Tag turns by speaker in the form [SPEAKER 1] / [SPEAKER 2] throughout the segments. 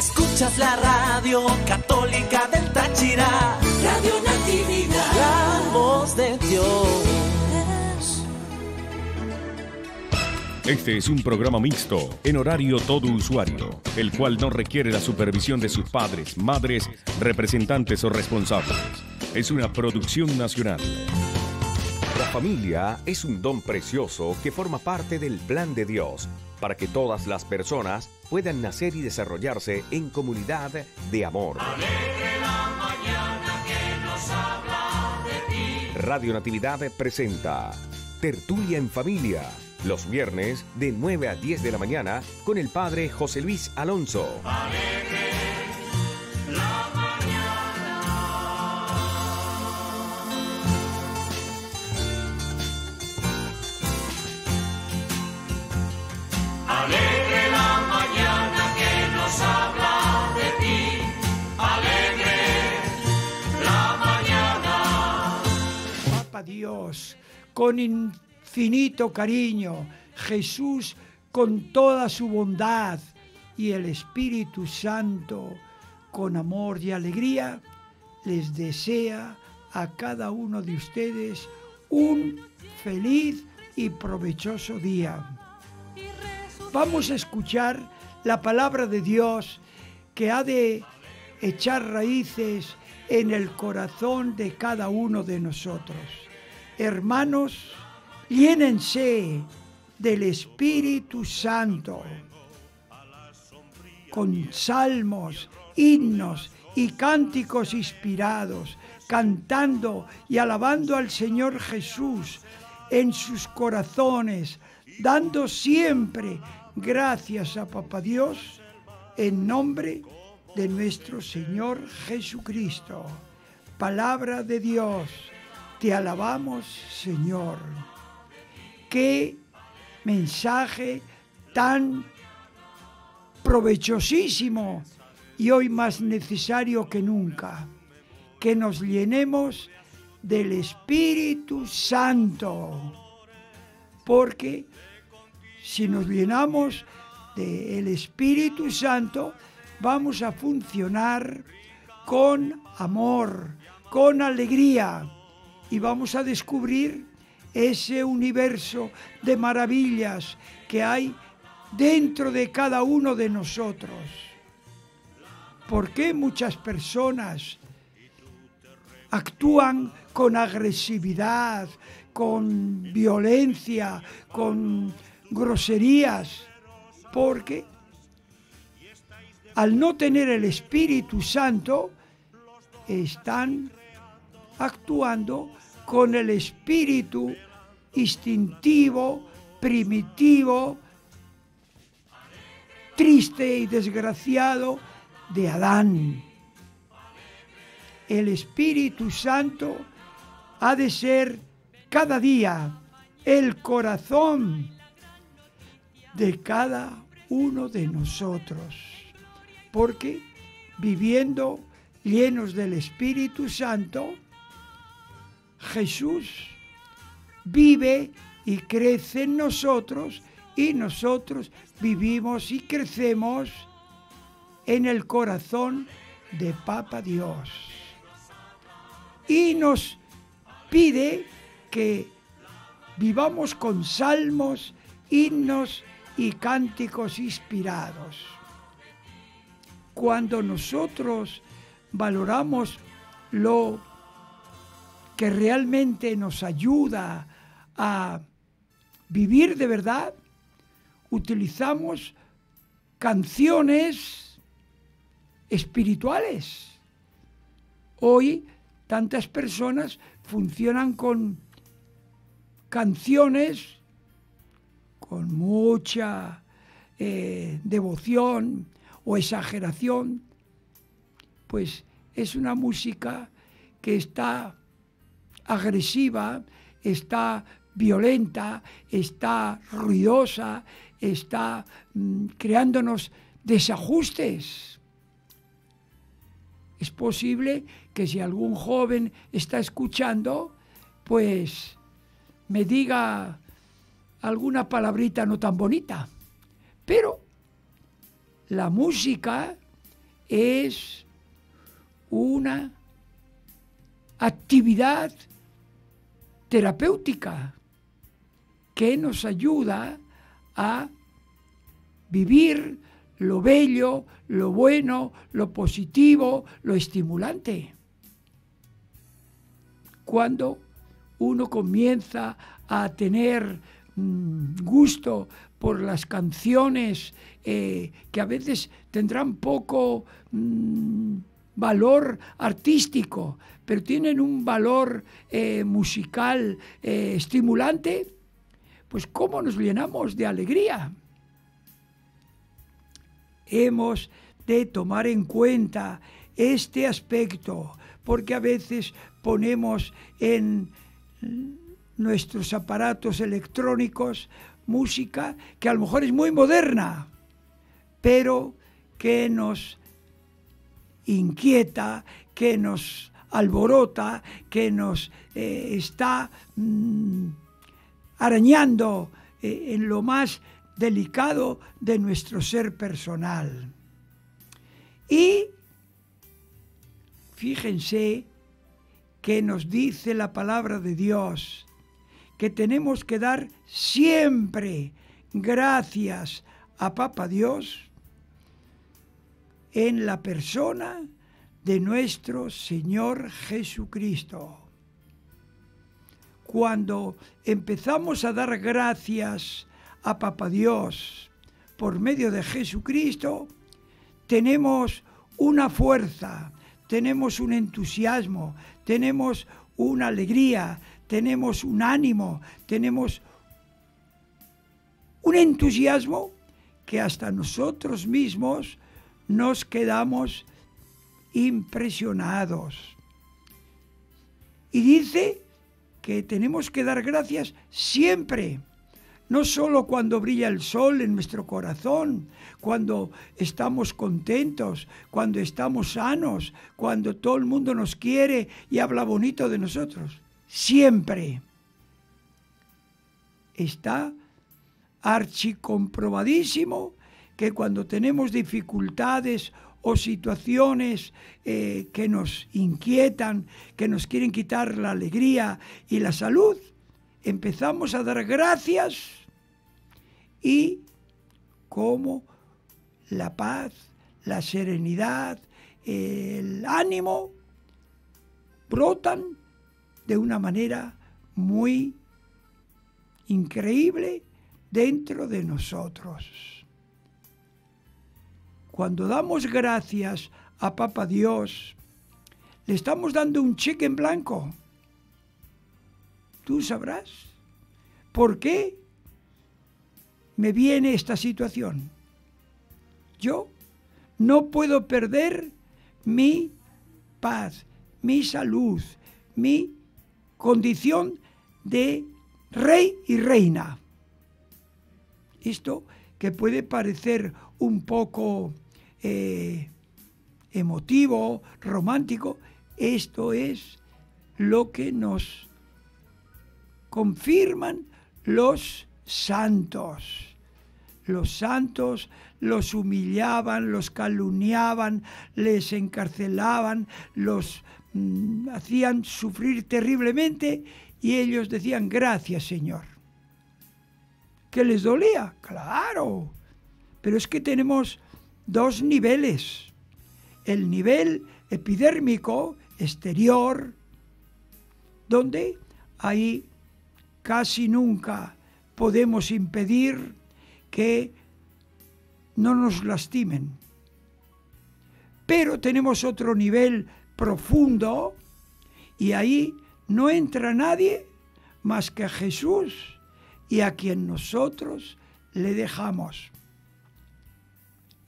[SPEAKER 1] Escuchas la radio católica del Táchira. Radio Natividad. La voz de Dios.
[SPEAKER 2] Este es un programa mixto, en horario todo usuario, el cual no requiere la supervisión de sus padres, madres, representantes o responsables. Es una producción nacional. La familia es un don precioso que forma parte del plan de Dios para que todas las personas puedan nacer y desarrollarse en comunidad de amor. Radio Natividad presenta Tertulia en Familia, los viernes de 9 a 10 de la mañana con el padre José Luis Alonso.
[SPEAKER 3] Dios, con infinito cariño, Jesús con toda su bondad y el Espíritu Santo con amor y alegría, les desea a cada uno de ustedes un feliz y provechoso día. Vamos a escuchar la palabra de Dios que ha de echar raíces en el corazón de cada uno de nosotros. Hermanos, llénense del Espíritu Santo con salmos, himnos y cánticos inspirados, cantando y alabando al Señor Jesús en sus corazones, dando siempre gracias a Papá Dios en nombre de nuestro Señor Jesucristo. Palabra de Dios, te alabamos Señor. Qué mensaje tan provechosísimo y hoy más necesario que nunca, que nos llenemos del Espíritu Santo, porque si nos llenamos del Espíritu Santo, vamos a funcionar con amor, con alegría y vamos a descubrir ese universo de maravillas que hay dentro de cada uno de nosotros. ¿Por qué muchas personas actúan con agresividad, con violencia, con groserías? Porque al no tener el Espíritu Santo, están actuando con el espíritu instintivo, primitivo, triste y desgraciado de Adán. El Espíritu Santo ha de ser cada día el corazón de cada uno de nosotros, porque viviendo llenos del Espíritu Santo, Jesús vive y crece en nosotros y nosotros vivimos y crecemos en el corazón de Papa Dios. Y nos pide que vivamos con salmos, himnos y cánticos inspirados. Cuando nosotros valoramos lo que realmente nos ayuda a vivir de verdad, utilizamos canciones espirituales. Hoy tantas personas funcionan con canciones con mucha eh, devoción o exageración, pues es una música que está agresiva, está violenta, está ruidosa, está mm, creándonos desajustes. Es posible que si algún joven está escuchando, pues me diga alguna palabrita no tan bonita. Pero la música es una actividad terapéutica que nos ayuda a vivir lo bello, lo bueno, lo positivo, lo estimulante. Cuando uno comienza a tener mm, gusto por las canciones eh, que a veces tendrán poco mm, valor artístico, pero tienen un valor eh, musical eh, estimulante, pues ¿cómo nos llenamos de alegría? Hemos de tomar en cuenta este aspecto, porque a veces ponemos en nuestros aparatos electrónicos música que a lo mejor es muy moderna, pero que nos inquieta, que nos alborota, que nos eh, está mm, arañando eh, en lo más delicado de nuestro ser personal. Y fíjense que nos dice la palabra de Dios que tenemos que dar siempre gracias a Papa Dios en la persona de nuestro Señor Jesucristo. Cuando empezamos a dar gracias a Papa Dios por medio de Jesucristo, tenemos una fuerza, tenemos un entusiasmo, tenemos una alegría, tenemos un ánimo, tenemos un entusiasmo que hasta nosotros mismos nos quedamos impresionados. Y dice que tenemos que dar gracias siempre, no solo cuando brilla el sol en nuestro corazón, cuando estamos contentos, cuando estamos sanos, cuando todo el mundo nos quiere y habla bonito de nosotros siempre. Está archicomprobadísimo que cuando tenemos dificultades o situaciones eh, que nos inquietan, que nos quieren quitar la alegría y la salud, empezamos a dar gracias y como la paz, la serenidad, el ánimo brotan de una manera muy increíble dentro de nosotros. Cuando damos gracias a Papa Dios, le estamos dando un cheque en blanco. Tú sabrás por qué me viene esta situación. Yo no puedo perder mi paz, mi salud, mi condición de rey y reina. Esto que puede parecer un poco eh, emotivo, romántico, esto es lo que nos confirman los santos. Los santos los humillaban, los calumniaban, les encarcelaban, los Mm, hacían sufrir terriblemente y ellos decían, gracias Señor. ¿Que les dolía? Claro. Pero es que tenemos dos niveles. El nivel epidérmico exterior, donde ahí casi nunca podemos impedir que no nos lastimen. Pero tenemos otro nivel profundo y ahí no entra nadie más que Jesús y a quien nosotros le dejamos.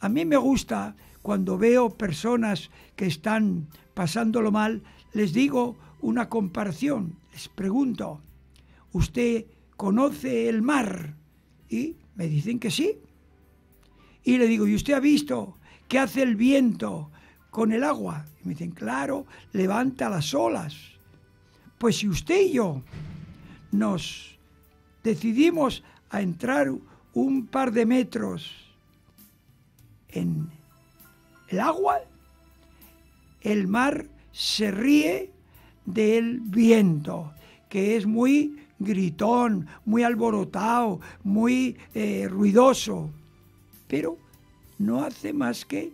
[SPEAKER 3] A mí me gusta cuando veo personas que están pasándolo mal, les digo una comparación, les pregunto, ¿usted conoce el mar? Y me dicen que sí. Y le digo, ¿y usted ha visto qué hace el viento con el agua. Y me dicen, claro, levanta las olas. Pues si usted y yo nos decidimos a entrar un par de metros en el agua, el mar se ríe del viento, que es muy gritón, muy alborotado, muy eh, ruidoso, pero no hace más que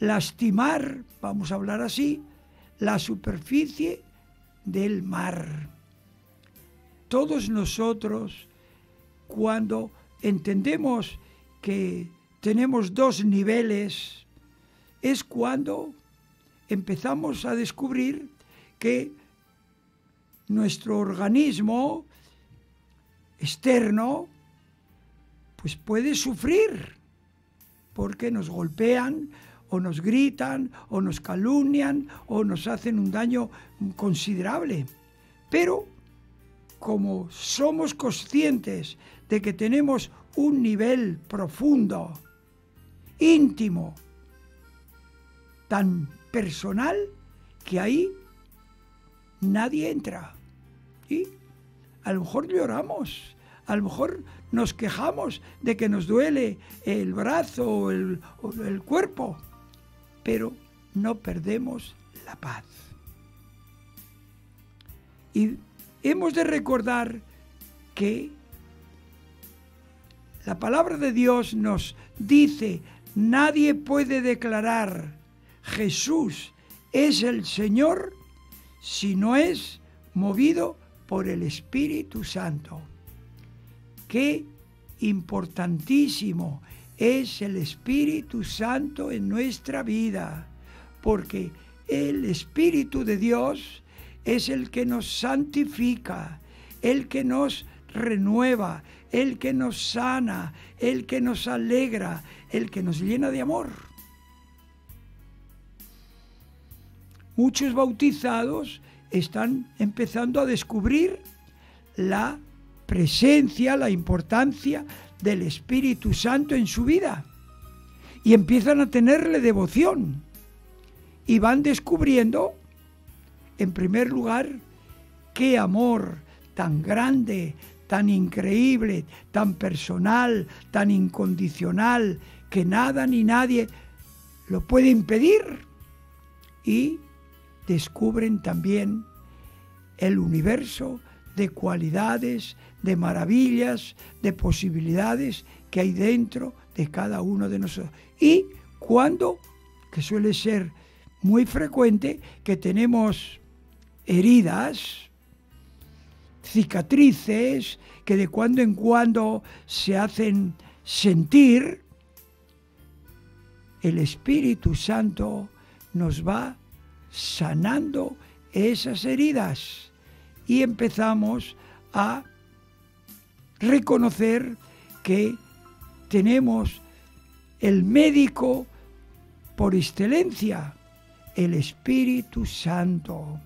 [SPEAKER 3] lastimar, vamos a hablar así, la superficie del mar. Todos nosotros, cuando entendemos que tenemos dos niveles, es cuando empezamos a descubrir que nuestro organismo externo pues puede sufrir porque nos golpean o nos gritan o nos calumnian o nos hacen un daño considerable. Pero como somos conscientes de que tenemos un nivel profundo, íntimo, tan personal, que ahí nadie entra. Y a lo mejor lloramos, a lo mejor nos quejamos de que nos duele el brazo o el, o el cuerpo, pero no perdemos la paz. Y hemos de recordar que la palabra de Dios nos dice, nadie puede declarar Jesús es el Señor si no es movido por el Espíritu Santo. Qué importantísimo es el Espíritu Santo en nuestra vida, porque el Espíritu de Dios es el que nos santifica, el que nos renueva, el que nos sana, el que nos alegra, el que nos llena de amor. Muchos bautizados están empezando a descubrir la presencia, la importancia del Espíritu Santo en su vida y empiezan a tenerle devoción y van descubriendo, en primer lugar, qué amor tan grande, tan increíble, tan personal, tan incondicional, que nada ni nadie lo puede impedir. Y descubren también el universo de cualidades, de maravillas, de posibilidades que hay dentro de cada uno de nosotros. Y cuando, que suele ser muy frecuente, que tenemos heridas, cicatrices, que de cuando en cuando se hacen sentir, el Espíritu Santo nos va sanando esas heridas y empezamos a reconocer que tenemos el médico por excelencia, el Espíritu Santo.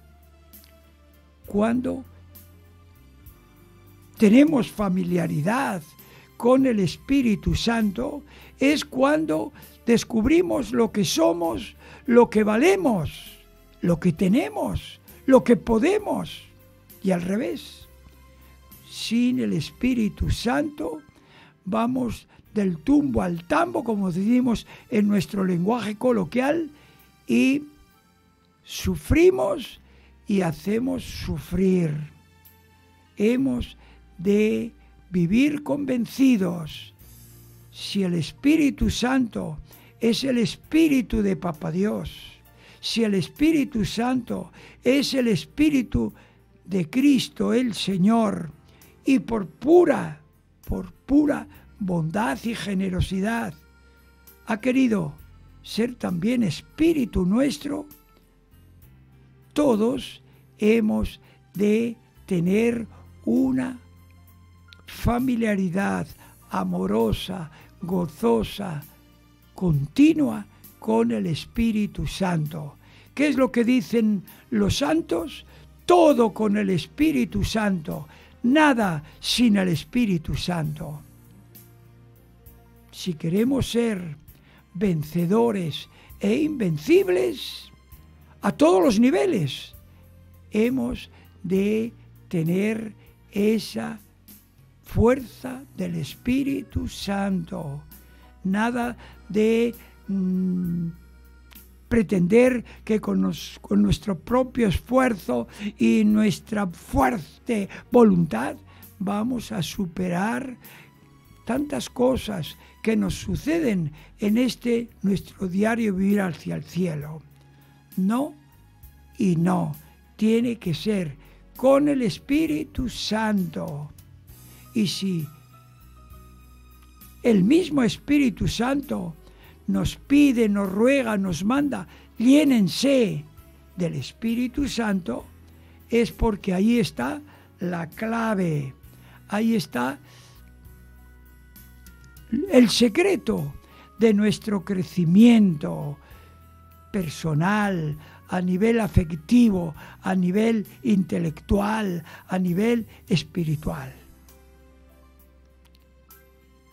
[SPEAKER 3] Cuando tenemos familiaridad con el Espíritu Santo, es cuando descubrimos lo que somos, lo que valemos, lo que tenemos, lo que podemos. Y al revés, sin el Espíritu Santo vamos del tumbo al tambo, como decimos en nuestro lenguaje coloquial, y sufrimos y hacemos sufrir. Hemos de vivir convencidos. Si el Espíritu Santo es el Espíritu de Papa Dios, si el Espíritu Santo es el Espíritu de Cristo el Señor, y por pura, por pura bondad y generosidad, ha querido ser también Espíritu nuestro, todos hemos de tener una familiaridad amorosa, gozosa, continua con el Espíritu Santo. ¿Qué es lo que dicen los santos? Todo con el Espíritu Santo, nada sin el Espíritu Santo. Si queremos ser vencedores e invencibles a todos los niveles, hemos de tener esa fuerza del Espíritu Santo. Nada de mm, pretender que con, nos- con nuestro propio esfuerzo y nuestra fuerte voluntad vamos a superar tantas cosas que nos suceden en este nuestro diario vivir hacia el cielo. No y no. Tiene que ser con el Espíritu Santo. Y si el mismo Espíritu Santo nos pide, nos ruega, nos manda, llénense del Espíritu Santo, es porque ahí está la clave, ahí está el secreto de nuestro crecimiento personal, a nivel afectivo, a nivel intelectual, a nivel espiritual.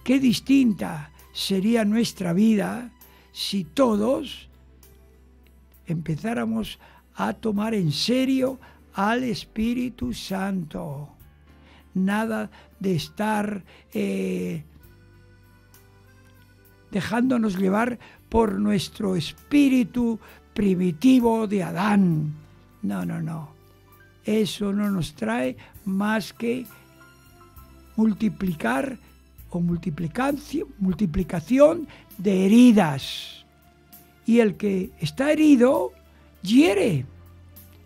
[SPEAKER 3] Qué distinta sería nuestra vida si todos empezáramos a tomar en serio al Espíritu Santo. Nada de estar eh, dejándonos llevar por nuestro espíritu primitivo de Adán. No, no, no. Eso no nos trae más que multiplicar multiplicación de heridas. Y el que está herido hiere.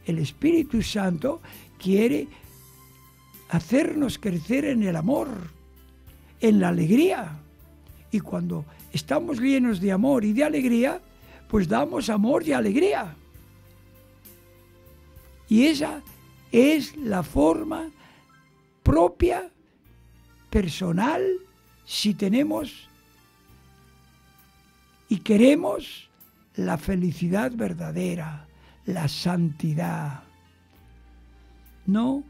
[SPEAKER 3] El Espíritu Santo quiere hacernos crecer en el amor, en la alegría. Y cuando estamos llenos de amor y de alegría, pues damos amor y alegría. Y esa es la forma propia, personal, si tenemos y queremos la felicidad verdadera, la santidad. No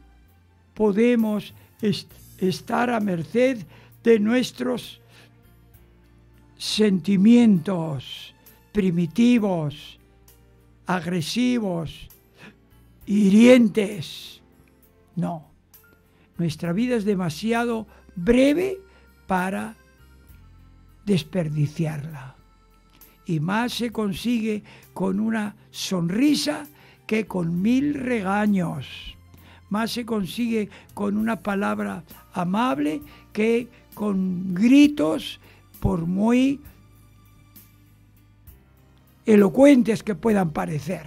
[SPEAKER 3] podemos est- estar a merced de nuestros sentimientos primitivos, agresivos, hirientes. No, nuestra vida es demasiado breve para desperdiciarla. Y más se consigue con una sonrisa que con mil regaños. Más se consigue con una palabra amable que con gritos, por muy elocuentes que puedan parecer.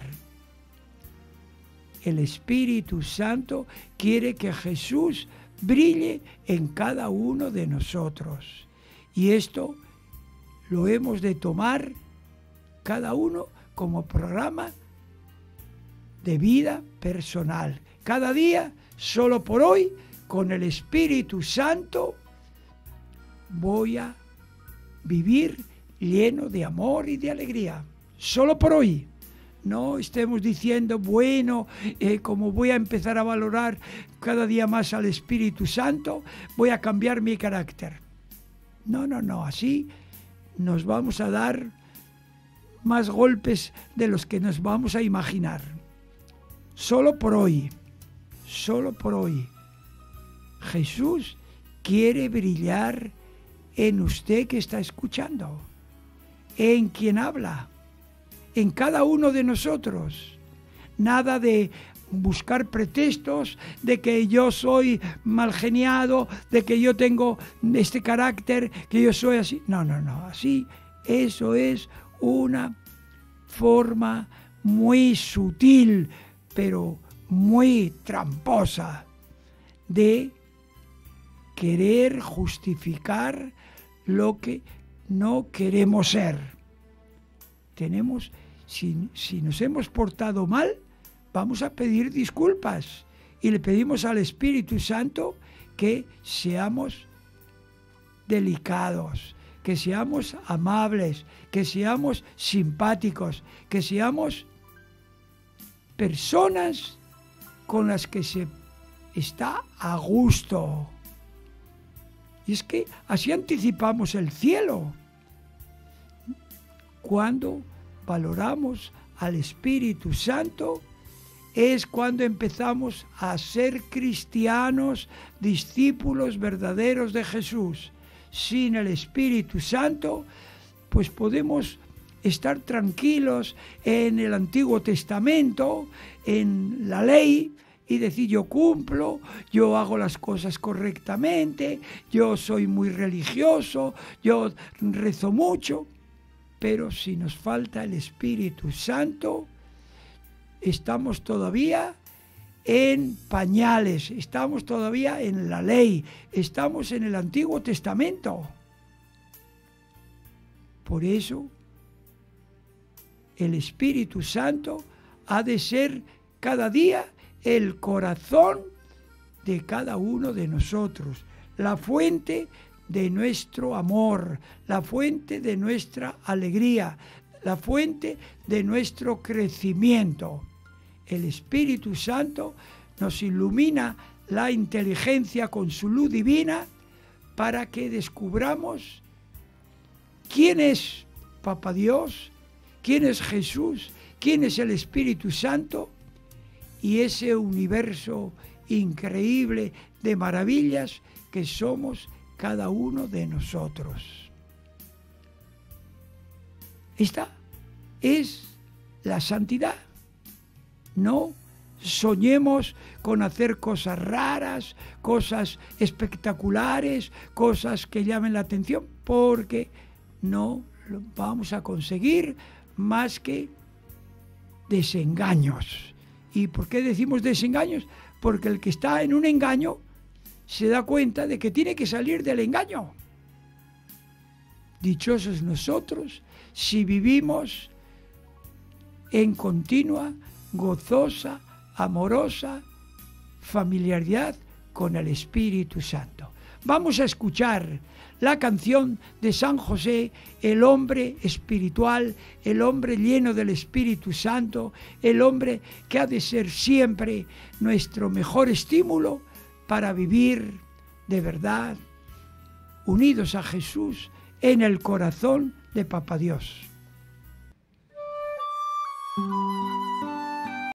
[SPEAKER 3] El Espíritu Santo quiere que Jesús brille en cada uno de nosotros. Y esto lo hemos de tomar cada uno como programa de vida personal. Cada día, solo por hoy, con el Espíritu Santo, voy a vivir lleno de amor y de alegría. Solo por hoy. No estemos diciendo, bueno, eh, como voy a empezar a valorar cada día más al Espíritu Santo, voy a cambiar mi carácter. No, no, no, así nos vamos a dar más golpes de los que nos vamos a imaginar. Solo por hoy, solo por hoy. Jesús quiere brillar en usted que está escuchando, en quien habla, en cada uno de nosotros. Nada de buscar pretextos de que yo soy mal geniado, de que yo tengo este carácter, que yo soy así. No, no, no, así eso es una forma muy sutil, pero muy tramposa de querer justificar lo que no queremos ser. Tenemos, si, si nos hemos portado mal, vamos a pedir disculpas y le pedimos al Espíritu Santo que seamos delicados, que seamos amables, que seamos simpáticos, que seamos personas con las que se está a gusto. Y es que así anticipamos el cielo. Cuando valoramos al Espíritu Santo, es cuando empezamos a ser cristianos, discípulos verdaderos de Jesús. Sin el Espíritu Santo, pues podemos estar tranquilos en el Antiguo Testamento, en la ley, y decir yo cumplo, yo hago las cosas correctamente, yo soy muy religioso, yo rezo mucho, pero si nos falta el Espíritu Santo, estamos todavía en pañales, estamos todavía en la ley, estamos en el Antiguo Testamento. Por eso, el Espíritu Santo ha de ser cada día el corazón de cada uno de nosotros, la fuente de nuestro amor, la fuente de nuestra alegría, la fuente de nuestro crecimiento. El Espíritu Santo nos ilumina la inteligencia con su luz divina para que descubramos quién es Papa Dios, quién es Jesús, quién es el Espíritu Santo y ese universo increíble de maravillas que somos cada uno de nosotros. Esta es la santidad. No soñemos con hacer cosas raras, cosas espectaculares, cosas que llamen la atención, porque no vamos a conseguir más que desengaños ¿Y por qué decimos desengaños? Porque el que está en un engaño se da cuenta de que tiene que salir del engaño. Dichosos nosotros si vivimos en continua, gozosa, amorosa familiaridad con el Espíritu Santo. Vamos a escuchar la canción de San José, el hombre espiritual, el hombre lleno del Espíritu Santo, el hombre que ha de ser siempre nuestro mejor estímulo para vivir de verdad unidos a Jesús en el corazón de Papa Dios.